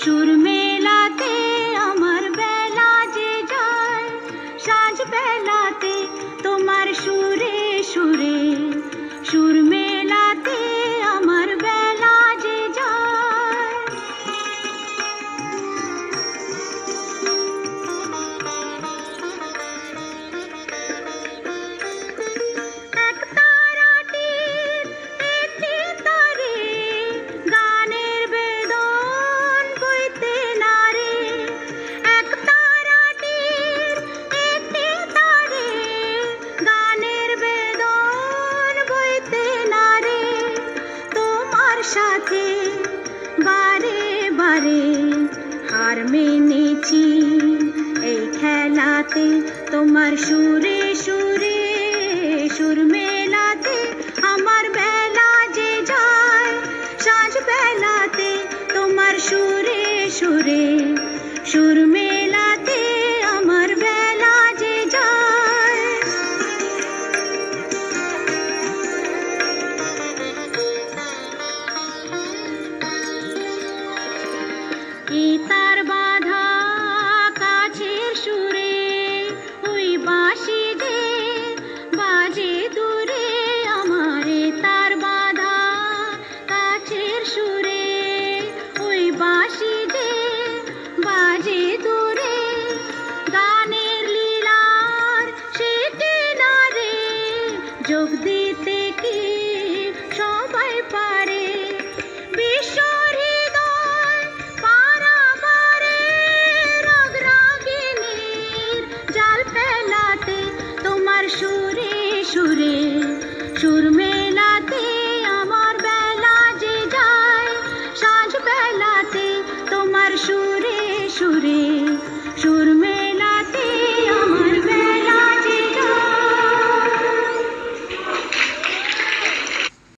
সুর মেলাতে আমার বেলা যে যায় সাঁঝ বেলাতে তোমার সুরে সুরে সুর সাথে বারে বারে হার মেনেছি। এই খেলাতে তোমার সুরে সুরে, সুর মেলাতে আমার বেলা যে যায়। সাঁঝ বেলাতে তোমার সুরে সুরে, সুর মেলাতে কি তার বাধা কাছের সুরে, ওই বাঁশি যে বাজে দূরে, আমারে তার বাধা কাছের সুরে, ওই বাঁশি যে বাজে দূরে, গানের লীলার সে কিনারে যোগ দিতে কি সবাই পারে? চুর মেলাতে আমার বেলা যে যায় সাঁঝ বেলাতে তোমার সুরে সুরে